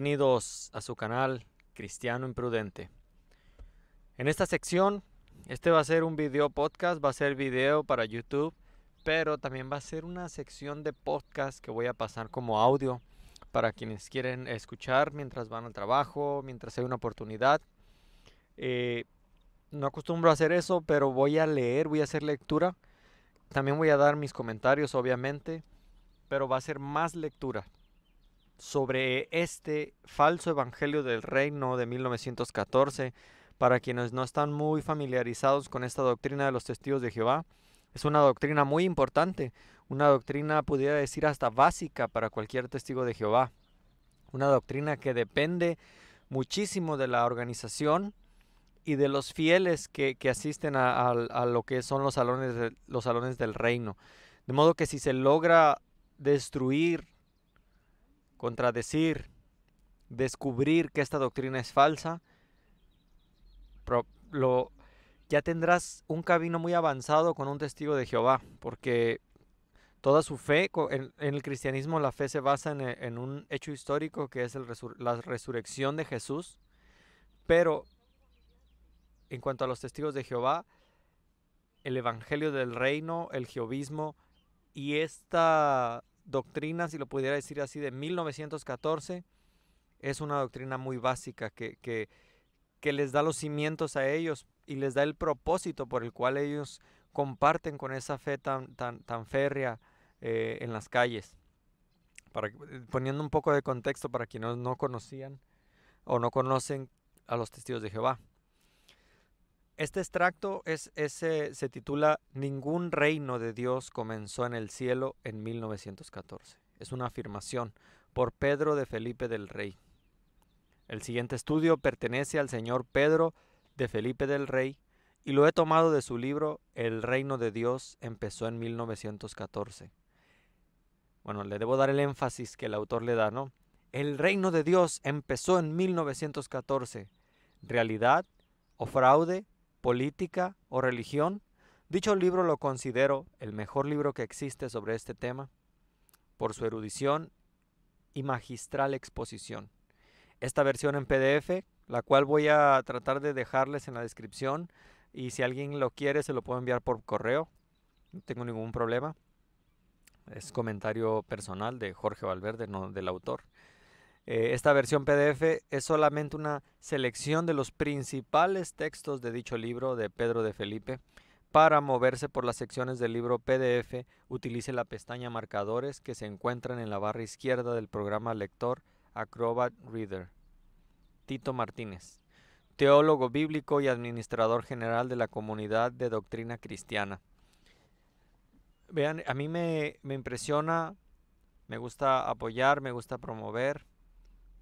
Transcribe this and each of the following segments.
Bienvenidos a su canal Cristiano Imprudente. En esta sección, este va a ser un video podcast, va a ser video para YouTube, pero también va a ser una sección de podcast que voy a pasar como audio para quienes quieren escuchar mientras van al trabajo, mientras hay una oportunidad. Eh, no acostumbro a hacer eso, pero voy a leer, voy a hacer lectura. También voy a dar mis comentarios, obviamente, pero va a ser más lectura sobre este falso evangelio del reino de 1914. Para quienes no están muy familiarizados con esta doctrina de los testigos de Jehová, es una doctrina muy importante, una doctrina pudiera decir hasta básica para cualquier testigo de Jehová, una doctrina que depende muchísimo de la organización y de los fieles que, asisten a, lo que son los salones, los salones del reino. De modo que si se logra destruir contradecir, descubrir que esta doctrina es falsa, lo, ya tendrás un camino muy avanzado con un testigo de Jehová, porque toda su fe, en, el cristianismo la fe se basa en, un hecho histórico que es la resurrección de Jesús, pero en cuanto a los testigos de Jehová, el Evangelio del Reino, el Jehovismo y esta doctrina, si lo pudiera decir así, de 1914, es una doctrina muy básica que, que, les da los cimientos a ellos y les da el propósito por el cual ellos comparten con esa fe tan, tan, tan férrea eh, en las calles. Para, eh, poniendo un poco de contexto para quienes no conocían o no conocen a los testigos de Jehová. Este extracto es, se titula Ningún reino de Dios comenzó en el cielo en 1914. Es una afirmación por Pedro de Felipe del Rey. El siguiente estudio pertenece al señor Pedro de Felipe del Rey y lo he tomado de su libro El reino de Dios empezó en 1914. Bueno, le debo dar el énfasis que el autor le da, ¿no? El reino de Dios empezó en 1914. ¿Realidad o fraude política o religión, dicho libro lo considero el mejor libro que existe sobre este tema por su erudición y magistral exposición. Esta versión en PDF, la cual voy a tratar de dejarles en la descripción y si alguien lo quiere se lo puedo enviar por correo, no tengo ningún problema. Es comentario personal de Jorge Valverde, no del autor. Eh, esta versión PDF es solamente una selección de los principales textos de dicho libro de Pedro de Felipe. Para moverse por las secciones del libro PDF, utilice la pestaña Marcadores que se encuentran en la barra izquierda del programa Lector Acrobat Reader. Tito Martínez, teólogo bíblico y administrador general de la comunidad de doctrina cristiana. Vean, a mí me, me impresiona, me gusta apoyar, me gusta promover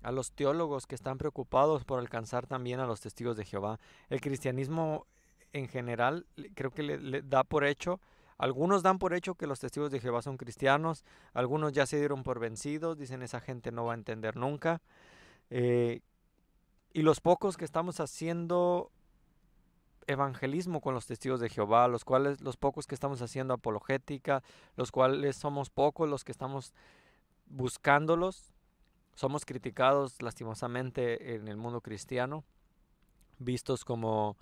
a los teólogos que están preocupados por alcanzar también a los testigos de Jehová. El cristianismo en general creo que le, da por hecho, algunos dan por hecho que los testigos de Jehová son cristianos, algunos ya se dieron por vencidos, dicen esa gente no va a entender nunca. Eh, y los pocos que estamos haciendo evangelismo con los testigos de Jehová, los cuales los pocos que estamos haciendo apologética, los cuales somos pocos los que estamos buscándolos, somos criticados lastimosamente en el mundo cristiano, vistos como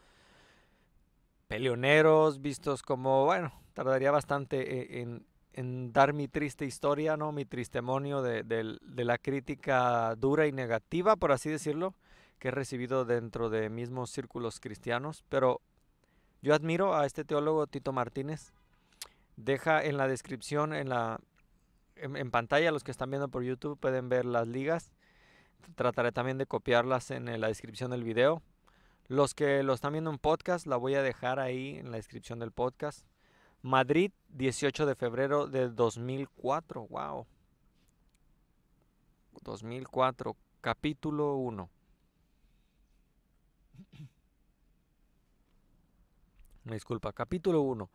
peleoneros, vistos como, bueno, tardaría bastante e, en, dar mi triste historia, ¿no? Mi tristemonio de, de, la crítica dura y negativa, por así decirlo, que he recibido dentro de mismos círculos cristianos. Pero yo admiro a este teólogo Tito Martínez. Deja en la descripción, en la, en, pantalla, los que están viendo por YouTube pueden ver las ligas. Trataré también de copiarlas en la descripción del video. Los que lo están viendo en podcast, la voy a dejar ahí en la descripción del podcast. Madrid, 18 de febrero de 2004. Wow. 2004, capítulo 1. Me disculpa, capítulo 1.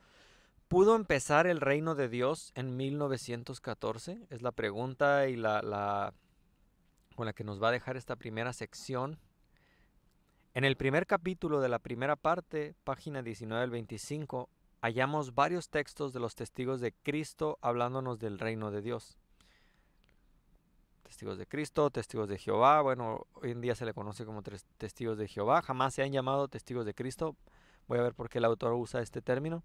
¿Pudo empezar el reino de Dios en 1914? Es la pregunta y la, con la que nos va a dejar esta primera sección. En el primer capítulo de la primera parte, página 19 al 25, hallamos varios textos de los testigos de Cristo hablándonos del reino de Dios. testigos de Cristo, testigos de Jehová. Bueno, hoy en día se le conoce como testigos de Jehová. Jamás se han llamado testigos de Cristo. Voy a ver por qué el autor usa este término.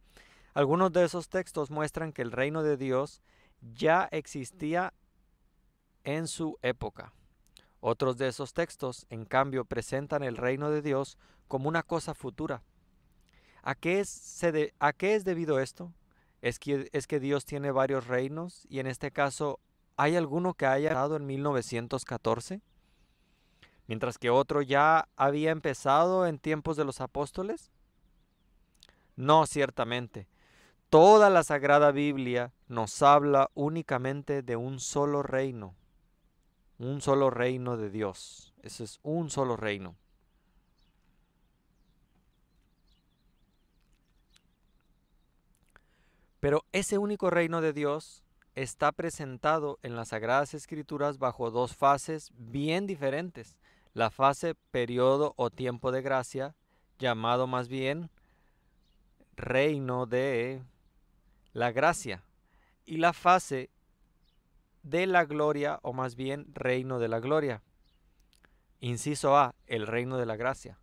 Algunos de esos textos muestran que el reino de Dios ya existía en su época. Otros de esos textos, en cambio, presentan el reino de Dios como una cosa futura. ¿A qué es, ¿a qué es debido esto? ¿Es que, ¿Es que Dios tiene varios reinos y en este caso hay alguno que haya dado en 1914? Mientras que otro ya había empezado en tiempos de los apóstoles? No, ciertamente. Toda la Sagrada Biblia nos habla únicamente de un solo reino, un solo reino de Dios. Ese es un solo reino. Pero ese único reino de Dios está presentado en las Sagradas Escrituras bajo dos fases bien diferentes. La fase periodo o tiempo de gracia, llamado más bien reino de la gracia, y la fase de la gloria o más bien reino de la gloria. Inciso A, el reino de la gracia.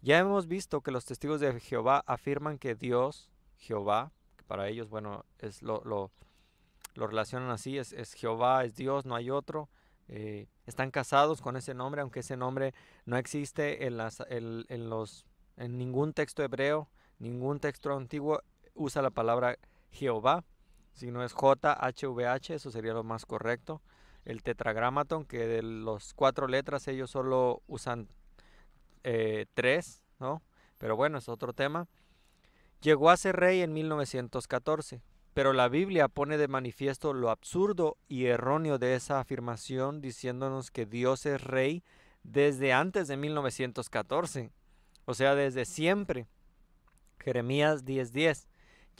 Ya hemos visto que los testigos de Jehová afirman que Dios, Jehová, para ellos, bueno, es lo, lo, relacionan así, es, Jehová, es Dios, no hay otro. Eh, están casados con ese nombre, aunque ese nombre no existe en, en, los, en ningún texto hebreo, ningún texto antiguo usa la palabra Jehová, sino es J-H-V-H, eso sería lo más correcto. El tetragramaton, que de las cuatro letras ellos solo usan eh, tres, ¿no? Pero bueno, es otro tema. Llegó a ser rey en 1914, pero la Biblia pone de manifiesto lo absurdo y erróneo de esa afirmación diciéndonos que Dios es rey desde antes de 1914, o sea, desde siempre. Jeremías 10:10,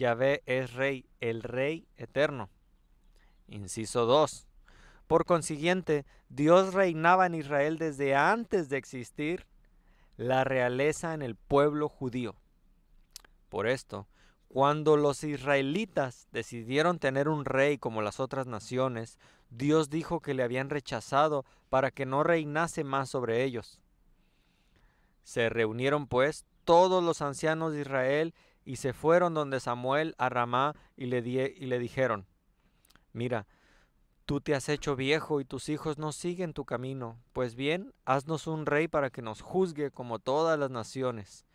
Yahvé es rey, el rey eterno. Inciso 2. Por consiguiente, Dios reinaba en Israel desde antes de existir la realeza en el pueblo judío. Por esto, cuando los israelitas decidieron tener un rey como las otras naciones, Dios dijo que le habían rechazado para que no reinase más sobre ellos. Se reunieron pues todos los ancianos de Israel y se fueron donde Samuel a Ramá y le, y le dijeron, mira, tú te has hecho viejo y tus hijos no siguen tu camino, pues bien, haznos un rey para que nos juzgue como todas las naciones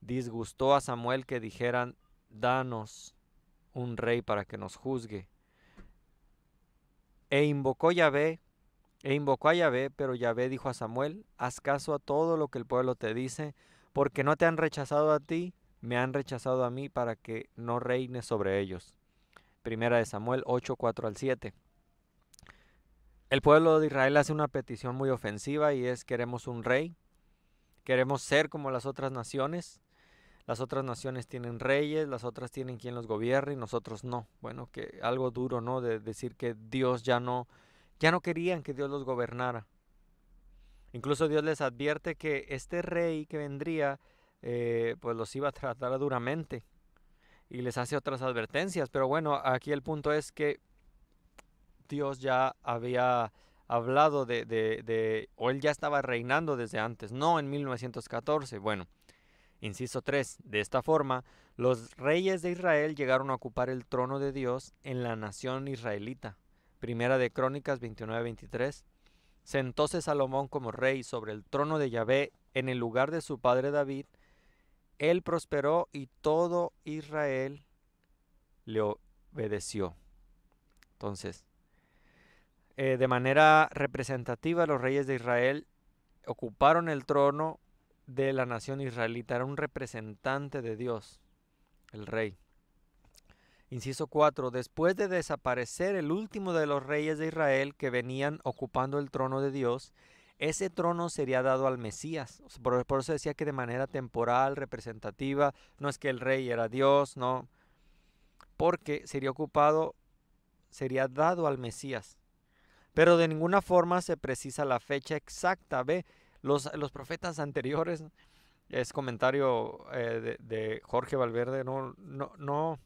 disgustó a Samuel que dijeran, danos un rey para que nos juzgue. E invocó Yahvé, e invocó a Yahvé, pero Yahvé dijo a Samuel, haz caso a todo lo que el pueblo te dice, porque no te han rechazado a ti, me han rechazado a mí para que no reine sobre ellos. Primera de Samuel 8, 4 al 7. El pueblo de Israel hace una petición muy ofensiva y es queremos un rey, queremos ser como las otras naciones, las otras naciones tienen reyes, las otras tienen quien los gobierne y nosotros no. Bueno, que algo duro, ¿no? De decir que Dios ya no, ya no querían que Dios los gobernara. Incluso Dios les advierte que este rey que vendría, eh, pues los iba a tratar duramente y les hace otras advertencias. Pero bueno, aquí el punto es que Dios ya había hablado de, de, de, o él ya estaba reinando desde antes, no en 1914. Bueno, Inciso 3. De esta forma, los reyes de Israel llegaron a ocupar el trono de Dios en la nación israelita. Primera de Crónicas 29-23. Sentóse Salomón como rey sobre el trono de Yahvé en el lugar de su padre David. Él prosperó y todo Israel le obedeció. Entonces, eh, de manera representativa, los reyes de Israel ocuparon el trono de la nación israelita, era un representante de Dios, el rey. Inciso 4. Después de desaparecer el último de los reyes de Israel que venían ocupando el trono de Dios, ese trono sería dado al Mesías. Por, eso decía que de manera temporal, representativa, no es que el rey era Dios, no. Porque sería ocupado, sería dado al Mesías. Pero de ninguna forma se precisa la fecha exacta. Ve, los, profetas anteriores, es comentario eh, de, Jorge Valverde, no, no, no,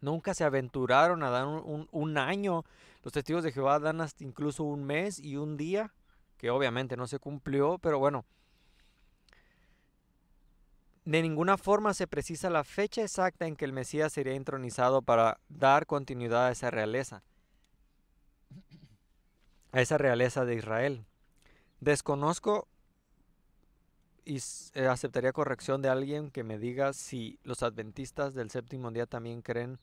Nunca se aventuraron a dar un, año. Los testigos de Jehová dan hasta incluso un mes y un día, que obviamente no se cumplió, pero bueno. De ninguna forma se precisa la fecha exacta en que el Mesías sería entronizado para dar continuidad a esa realeza, a esa realeza de Israel. Desconozco y eh, aceptaría corrección de alguien que me diga si los adventistas del séptimo día también creen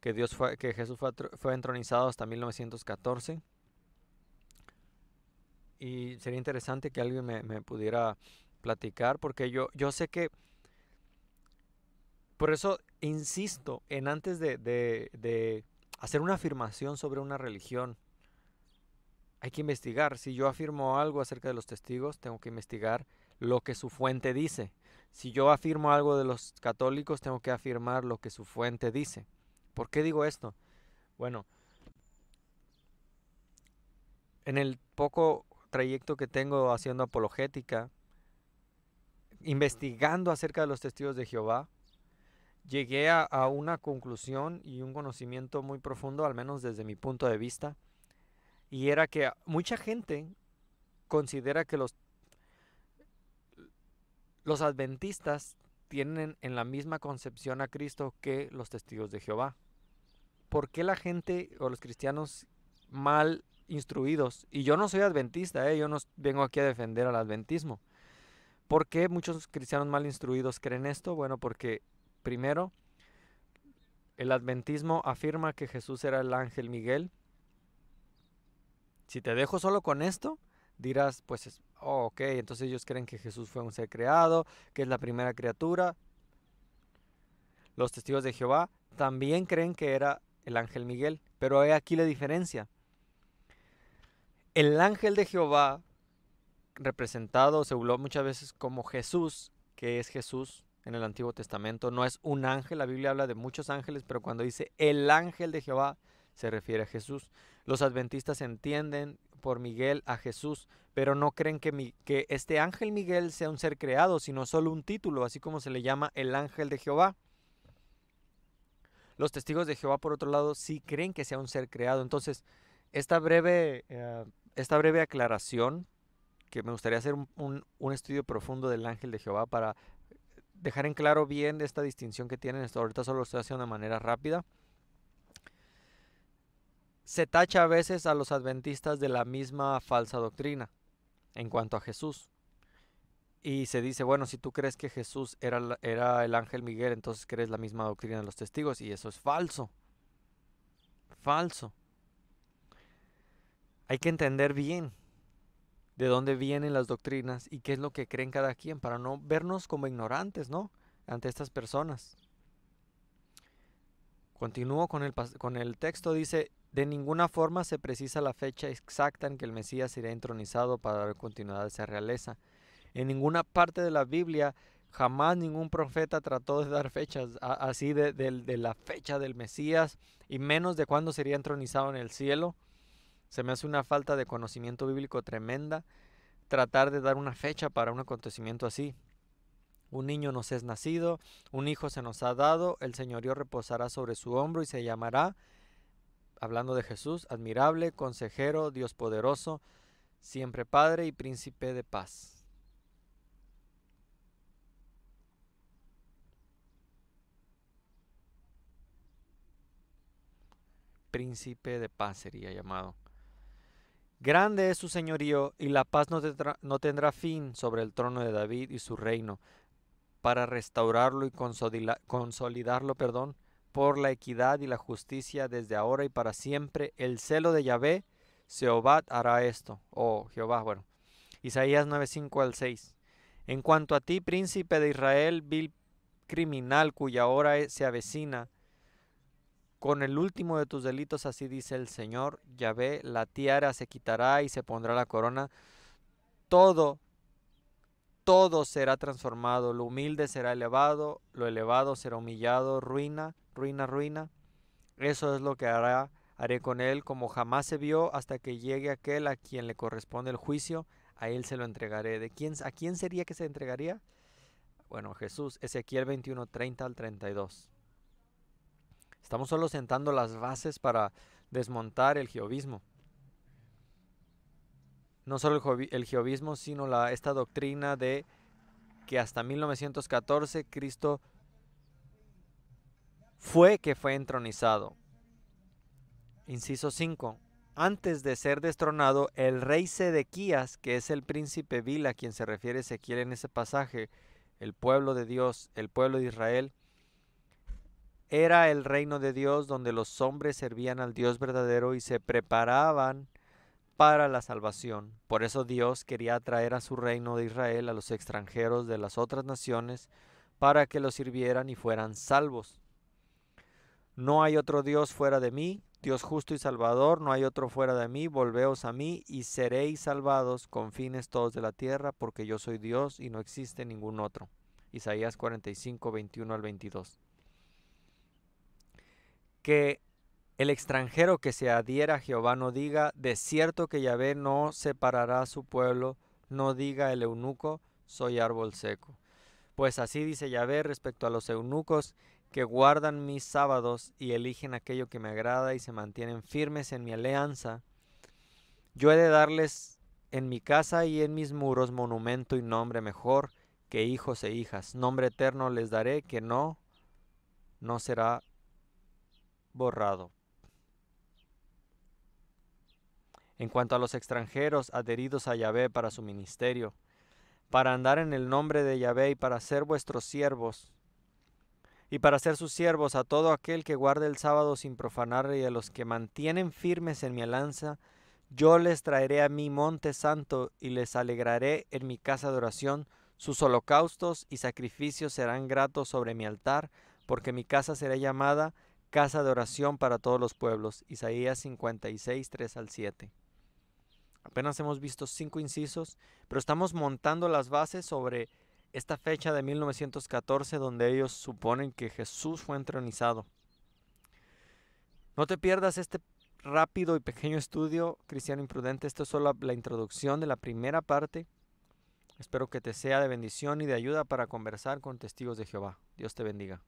que Dios fue, que Jesús fue, entronizado hasta 1914. Y sería interesante que alguien me, pudiera platicar, porque yo, yo sé que, por eso insisto en antes de, de hacer una afirmación sobre una religión, hay que investigar. Si yo afirmo algo acerca de los testigos, tengo que investigar lo que su fuente dice. Si yo afirmo algo de los católicos, tengo que afirmar lo que su fuente dice. ¿Por qué digo esto? Bueno, en el poco trayecto que tengo haciendo apologética, investigando acerca de los testigos de Jehová, llegué a, a, una conclusión y un conocimiento muy profundo, al menos desde mi punto de vista, y era que mucha gente considera que los los adventistas tienen en la misma concepción a Cristo que los testigos de Jehová. ¿Por qué la gente o los cristianos mal instruidos, y yo no soy adventista, ¿eh? yo no vengo aquí a defender al adventismo, ¿por qué muchos cristianos mal instruidos creen esto? Bueno, porque primero, el adventismo afirma que Jesús era el ángel Miguel. Si te dejo solo con esto, dirás, pues, oh, ok, entonces ellos creen que Jesús fue un ser creado, que es la primera criatura. Los testigos de Jehová también creen que era el ángel Miguel, pero hay aquí la diferencia. El ángel de Jehová, representado, se habló muchas veces como Jesús, que es Jesús en el Antiguo Testamento, no es un ángel, la Biblia habla de muchos ángeles, pero cuando dice el ángel de Jehová, se refiere a Jesús. Los adventistas entienden por Miguel a Jesús, pero no creen que, este ángel Miguel sea un ser creado, sino solo un título, así como se le llama el ángel de Jehová. Los testigos de Jehová, por otro lado, sí creen que sea un ser creado. Entonces, esta breve, eh, esta breve aclaración, que me gustaría hacer un, estudio profundo del ángel de Jehová para dejar en claro bien esta distinción que tienen. Esto ahorita solo lo estoy haciendo de manera rápida se tacha a veces a los adventistas de la misma falsa doctrina en cuanto a Jesús. Y se dice, bueno, si tú crees que Jesús era, era el ángel Miguel, entonces crees la misma doctrina de los testigos. Y eso es falso. Falso. Hay que entender bien de dónde vienen las doctrinas y qué es lo que creen cada quien para no vernos como ignorantes, ¿no? Ante estas personas. Continúo con el, con el texto, dice, de ninguna forma se precisa la fecha exacta en que el Mesías será entronizado para dar continuidad a esa realeza. En ninguna parte de la Biblia jamás ningún profeta trató de dar fechas así de, de, la fecha del Mesías y menos de cuándo sería entronizado en el cielo. Se me hace una falta de conocimiento bíblico tremenda tratar de dar una fecha para un acontecimiento así. Un niño nos es nacido, un hijo se nos ha dado, el señorío reposará sobre su hombro y se llamará hablando de Jesús, admirable, consejero, Dios poderoso, siempre Padre y príncipe de paz. Príncipe de paz sería llamado. Grande es su señorío y la paz no tendrá, no tendrá fin sobre el trono de David y su reino, para restaurarlo y consolidarlo, perdón, por la equidad y la justicia desde ahora y para siempre. El celo de Yahvé, Jehová hará esto. Oh, Jehová, bueno. Isaías 9:5 al 6. En cuanto a ti, príncipe de Israel, vil criminal cuya hora se avecina, con el último de tus delitos, así dice el Señor, Yahvé, la tiara se quitará y se pondrá la corona. Todo, todo será transformado, lo humilde será elevado, lo elevado será humillado, ruina, ruina, ruina. Eso es lo que hará, haré con él como jamás se vio hasta que llegue aquel a quien le corresponde el juicio, a él se lo entregaré. ¿De quién, ¿A quién sería que se entregaría? Bueno, Jesús, Ezequiel 21, 30 al 32. Estamos solo sentando las bases para desmontar el jehovismo. No solo el, jehovismo, sino esta doctrina de que hasta 1914 Cristo fue que fue entronizado. Inciso 5. Antes de ser destronado, el rey Sedequías, que es el príncipe Vil a quien se refiere Ezequiel en ese pasaje, el pueblo de Dios, el pueblo de Israel, era el reino de Dios donde los hombres servían al Dios verdadero y se preparaban para la salvación. Por eso Dios quería traer a su reino de Israel a los extranjeros de las otras naciones para que los sirvieran y fueran salvos. No hay otro Dios fuera de mí, Dios justo y salvador, no hay otro fuera de mí, volveos a mí y seréis salvados con fines todos de la tierra, porque yo soy Dios y no existe ningún otro. Isaías 45, 21 al 22. Que el extranjero que se adhiera a Jehová no diga, de cierto que Yahvé no separará a su pueblo, no diga el eunuco, soy árbol seco. Pues así dice Yahvé respecto a los eunucos que guardan mis sábados y eligen aquello que me agrada y se mantienen firmes en mi alianza, yo he de darles en mi casa y en mis muros monumento y nombre mejor que hijos e hijas. Nombre eterno les daré que no, no será borrado. En cuanto a los extranjeros adheridos a Yahvé para su ministerio, para andar en el nombre de Yahvé y para ser vuestros siervos, y para ser sus siervos a todo aquel que guarde el sábado sin profanar y a los que mantienen firmes en mi alanza, yo les traeré a mi monte santo y les alegraré en mi casa de oración, sus holocaustos y sacrificios serán gratos sobre mi altar, porque mi casa será llamada casa de oración para todos los pueblos. Isaías 56, 3 al 7. Apenas hemos visto cinco incisos, pero estamos montando las bases sobre esta fecha de 1914 donde ellos suponen que Jesús fue entronizado. No te pierdas este rápido y pequeño estudio, Cristiano Imprudente. Esto es solo la introducción de la primera parte. Espero que te sea de bendición y de ayuda para conversar con testigos de Jehová. Dios te bendiga.